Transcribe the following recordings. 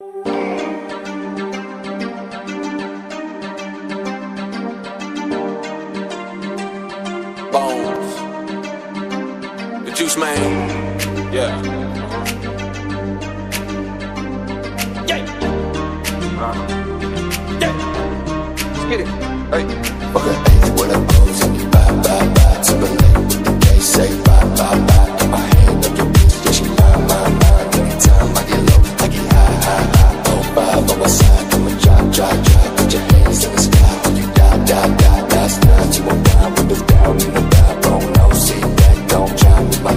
Bones. The Juice Man. Yeah. Yeah. Uh-huh. Yeah. Let's get it. Hey. Okay, eighth with the No don't chime my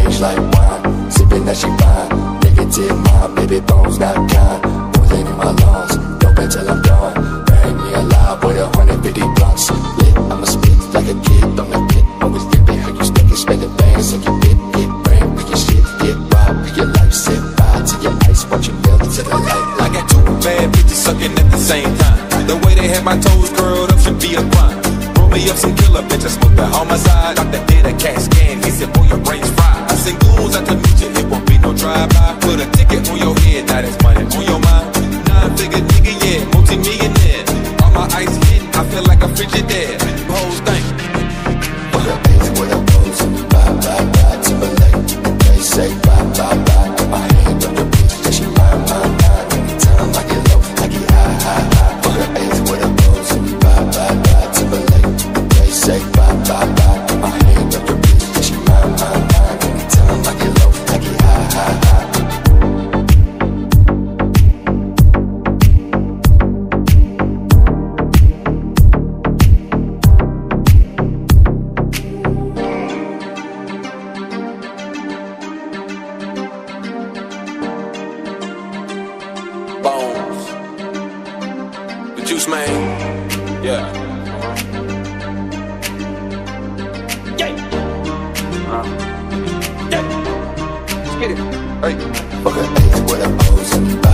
age like wine, that fine Negative mind, baby bones not kind in my lungs, dope until I'm done Bang me alive with a hundred fifty blunts Lit, I'ma spit like a kid on pit Always bands like you Get your shit, get robbed your life your I got two bad bitches sucking at the same time. The way they had my toes curled up should be a crime. Me up some killer bitches, smoke the homicide. Doctor did a CAT scan, he said, boy, your brain's fried. I send goons out to meet you, it won't be no drive-by. Put a ticket on your head, now that's money on your mind. Nine-figure nigga, yeah, multi-millionaire. All my ice hit, I feel like a frigidaire. Juice Man. Yeah. Yeah. Uh-huh. Yeah. Let's get it. Hey. Fuck an eighth with a pose